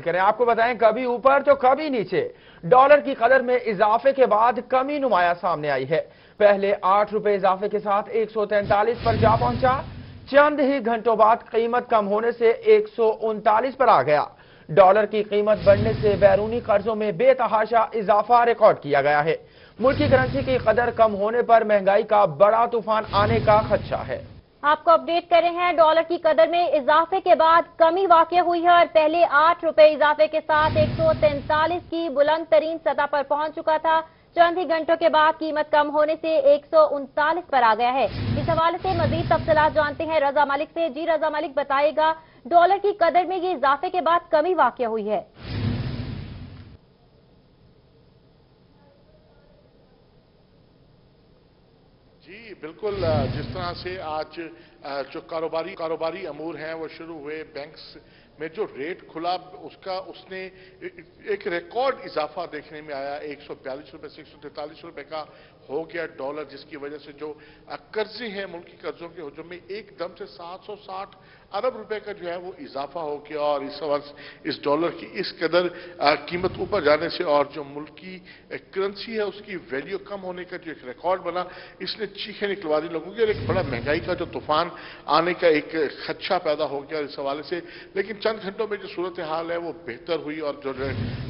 کریں۔ آپ کو بتائیں، کبھی اوپر تو کبھی نیچے۔ ڈالر کی قدر میں اضافے کے بعد کمی نمایاں سامنے آئی ہے۔ پہلے آٹھ روپے اضافے کے ساتھ ایک سو تینتالیس پر جا پہنچا۔ چند ہی گھنٹوں بعد قیمت کم ہونے سے ایک سو انتالیس پر آ گیا۔ ڈالر کی قیمت بڑھنے سے بیرونی قرضوں میں بے تحاشا اضافہ ریکارڈ کیا گیا ہے۔ ملکی کرنسی کی قدر کم ہونے پر مہنگائی کا بڑا طوفان آنے کا خدشہ ہے۔ آپ کو اپڈیٹ کر رہے ہیں ڈالر کی قدر میں اضافے کے بعد کمی واقع ہوئی ہے اور پہلے آٹھ روپے اضافے کے ساتھ ایک سو تینتالیس کی بلند ترین سطح پر پہنچ چکا تھا۔ چند ہی گھنٹوں کے بعد قیمت کم ہونے سے ایک سو انتالیس پر آ گیا ہے۔ اس حوالے سے مزید تفصیلات جانتے ہیں۔ رضا ملک سے جی رضا ملک بتائے گا ڈالر کی قدر میں یہ اضافے کے بعد کمی واقع ہوئی ہے۔ جی بالکل جس طرح سے آج جو کاروباری کاروباری امور ہیں، وہ شروع ہوئے بینکس میں، جو ریٹ کھلا، اس کا، اس نے ایک ریکارڈ اضافہ دیکھنے میں آیا، ایک سو بیالیس روپے سے ایک سو تینتالیس روپے کا ہو گیا ڈالر، جس کی وجہ سے جو قرضے ہیں ملکی قرضوں کے حجم میں، ایک دم سے سات سو ساٹھ ارب روپے کا جو ہے وہ اضافہ ہو گیا اور اس وقت اس ڈالر کی اس قدر قیمت اوپر جانے سے اور جو ملکی کرنسی ہے، اس کی ویلیو کم ہونے کا جو ایک ریکارڈ بنا، اس نے چیخیں نکلوا دی لوگوں کی اور ایک بڑا مہنگائی کا جو طوفان آنے کا ایک خدشہ پیدا ہو گیا اس حوالے سے، لیکن چند گھنٹوں میں جو صورتحال ہے وہ بہتر ہوئی اور جو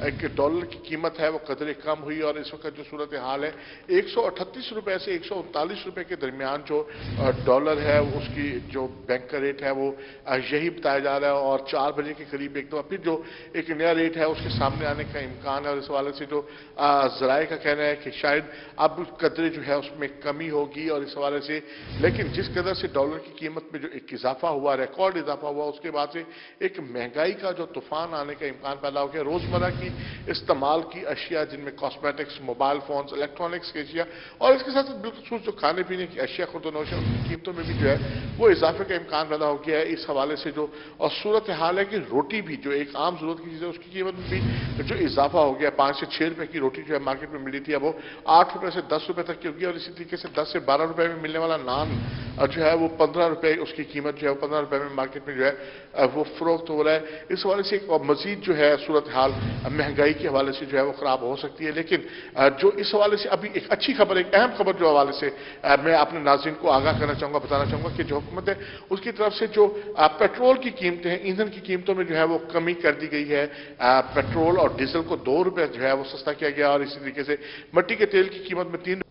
ایک ڈالر کی قیمت ہے وہ قدرے کم ہوئی اور اس وقت جو صورتحال ہے، ایک سو اٹھتیس روپے سے ایک سو انتالیس روپے کے درمیان جو ڈالر ہے، اس کی جو بینک کا ریٹ ہے وہ یہی بتایا جا رہا ہے اور چار بجے کے قریب ایک دفعہ پھر جو ایک نیا ریٹ ہے، اس کے سامنے آنے کا امکان ہے اور اس حوالے سے جو ذرائع کا کہنا ہے کہ شاید اب قدرے جو ہے، اس میں کمی ہوگی اور اس حوالے سے، لیکن جس قدر سے ڈالر کی قیمت میں جو ایک اضافہ ہوا، ریکارڈ اضافہ ہوا، اس کے بعد سے ایک مہنگائی کا جو طوفان آنے کا امکان پیدا ہو گیا، روزمرہ کی استعمال کی اشیاء جن میں کاسمیٹکس موبائل فونز الیکٹرانکس کی اشیاء، اور اس کے ساتھ بالخصوص جو کھانے پینے کی اشیاء، خود و نوشن کی قیمتوں میں بھی جو ہے، وہ اضافے کا امکان پیدا ہو گیا ہے۔ اس حوالے سے جو اور صورت حال ہے کہ روٹی بھی جو ایک عام ضرورت کی چیز ہے، اس کی قیمت بھی جو اضافہ ہو گیا، پانچ سے چھ روپے کی روٹی جو ہے مارکیٹ میں ملی تھی، اب وہ آٹھ روپے سے دس روپے تک کی ہوگی اور اسی طریقے سے دس سے بارہ روپے میں ملنے والا نان جو ہے، وہ پندرہ روپے اس کی قیمت جو ہے، وہ پندرہ روپے میں مارکیٹ میں جو ہے وہ فروخت ہو رہا ہے۔ اس حوالے سے ایک مزید جو ہے صورت حال مہنگائی کے حوالے سے جو ہے، وہ خراب ہو سکتی ہے۔ لیکن جو اس حوالے سے ابھی ایک اچھی خبر، ایک اہم خبر جو حوالے سے میں اپنے ناظرین کو آگاہ کرنا چاہوں گا، بتانا چاہوں گا کہ جو حکومت ہے، اس کی طرف سے جو پیٹرول کی قیمتیں ایندھن کی قیمتوں میں جو ہے وہ کمی کر دی گئی ہے۔ پیٹرول اور ڈیزل کو دو روپے جو ہے وہ سستا کیا گیا اور اسی طریقے سے مٹی کے تیل کی قیمت میں تین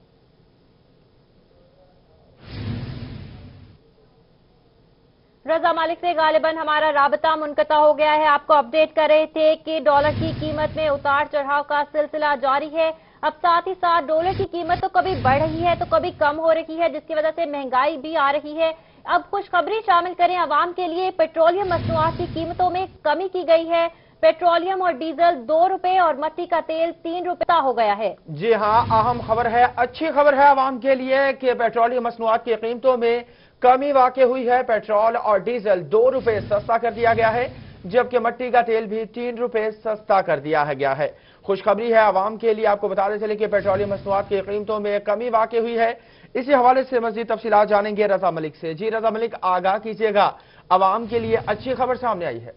رضا مالک سے غالباً ہمارا رابطہ منقطع ہو گیا ہے۔ آپ کو اپڈیٹ کر رہے تھے کہ ڈالر کی قیمت میں اتار چڑھاؤ کا سلسلہ جاری ہے۔ اب ساتھ ہی ساتھ ڈالر کی قیمت تو کبھی بڑھ رہی ہے، تو کبھی کم ہو رہی ہے، جس کی وجہ سے مہنگائی بھی آ رہی ہے۔ اب خوشخبری شامل کریں عوام کے لیے، پیٹرولیم مصنوعات کی قیمتوں میں کمی کی گئی ہے۔ پیٹرولیم اور ڈیزل دو روپے اور مٹی کا تیل تین روپے ہو گیا ہے۔ جی ہاں اہم خبر ہے، اچھی خبر ہے عوام کے لیے کہ پیٹرولیم مصنوعات کی قیمتوں میں کمی واقع ہوئی ہے۔ پیٹرول اور ڈیزل دو روپے سستا کر دیا گیا ہے، جبکہ مٹی کا تیل بھی تین روپے سستا کر دیا گیا ہے۔ خوشخبری ہے عوام کے لیے آپ کو بتا دیں چلے کہ پیٹرولیم مصنوعات کی قیمتوں میں کمی واقع ہوئی ہے۔ اسی حوالے سے مزید تفصیلات جانیں گے رضا ملک سے۔ جی رضا ملک آگاہ کیجیے گا۔ عوام کے لیے اچھی خبر سامنے آئی ہے۔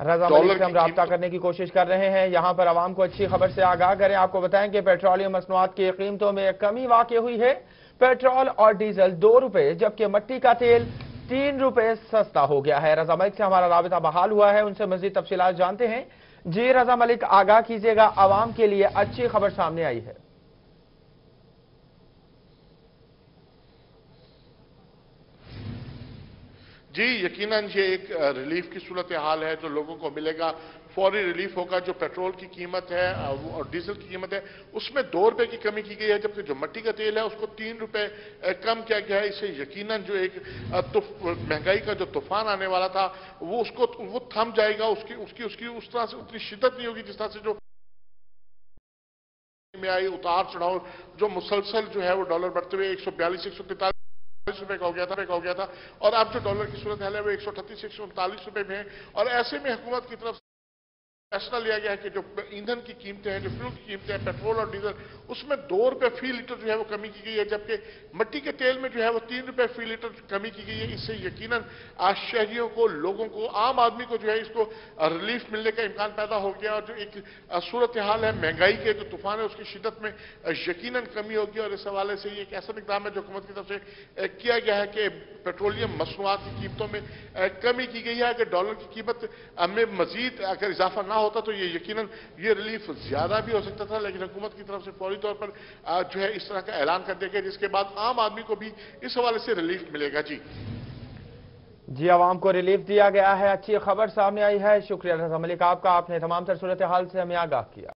رضا ملک سے ہم رابطہ کرنے کی کوشش کر رہے ہیں۔ یہاں پر عوام کو اچھی خبر سے آگاہ کریں۔ آپ کو بتائیں کہ پیٹرولیم مصنوعات کی قیمتوں میں کمی واقع ہوئی ہے۔ پیٹرول اور ڈیزل دو روپے، جبکہ مٹی کا تیل تین روپے سستا ہو گیا ہے۔ رضا ملک سے ہمارا رابطہ بحال ہوا ہے، ان سے مزید تفصیلات جانتے ہیں۔ جی رضا ملک، آگاہ کیجیے گا۔ عوام کے لیے اچھی خبر سامنے آئی ہے۔ جی یقیناً یہ ایک ریلیف کی صورتحال ہے جو لوگوں کو ملے گا۔ فوری ریلیف ہوگا، جو پیٹرول کی قیمت ہے اور ڈیزل کی قیمت ہے، اس میں دو روپے کی کمی کی گئی ہے، جبکہ جو مٹی کا تیل ہے، اس کو تین روپے کم کیا گیا ہے۔ اسے یقیناً جو ایک مہنگائی کا جو طوفان آنے والا تھا، وہ اس کو وہ تھم جائے گا، اس کی اس کی اس کی اس طرح سے اتنی شدت نہیں ہوگی جس طرح سے جو میں آئی، اتار چڑھاؤ، جو مسلسل جو ہے وہ ڈالر بڑھتے ہوئے ایک سو بیالیس، ایک سو تینتالیس روپے کا ہو گیا تھا ہو گیا تھا۔ اور اب جو ڈالر کی صورت حال ہے، وہ ایک سو اٹھتیس، ایک سو انتالیس روپے میں ہے۔ اور ایسے میں حکومت کی طرف فیصلہ لیا گیا ہے کہ جو ایندھن کی قیمتیں ہیں، جو فیول کی قیمتیں ہیں، پیٹرول اور ڈیزل اس میں دو روپے فی لیٹر جو ہے وہ کمی کی گئی ہے، جبکہ مٹی کے تیل میں جو ہے وہ تین روپے فی لیٹر کمی کی گئی ہے۔ اس سے یقیناً آج شہریوں کو، لوگوں کو، عام آدمی کو جو ہے اس کو ریلیف ملنے کا امکان پیدا ہو گیا اور جو ایک صورتحال ہے مہنگائی کے، جو طوفان ہے، اس کی شدت میں یقیناً کمی ہوگی اور اس حوالے سے یہ ایک ایسا اقدام ہے جو حکومت کی طرف سے کیا گیا ہے کہ پیٹرولیم مصنوعات کی قیمتوں میں کمی کی گئی ہے۔ اگر ڈالر کی قیمت میں مزید اگر اضافہ نہ ہوتا تو یہ یقیناً یہ ریلیف زیادہ بھی ہو سکتا تھا، لیکن حکومت کی طرف سے فوری طور پر جو ہے، اس طرح کا اعلان کر دے گا، جس کے بعد عام آدمی کو بھی اس حوالے سے ریلیف ملے گا۔ جی۔ جی عوام کو ریلیف دیا گیا ہے۔ اچھی خبر سامنے آئی ہے۔ شکریہ، رضا ملک، آپ کا، آپ نے تمام تر صورتحال سے ہمیں آگاہ کیا۔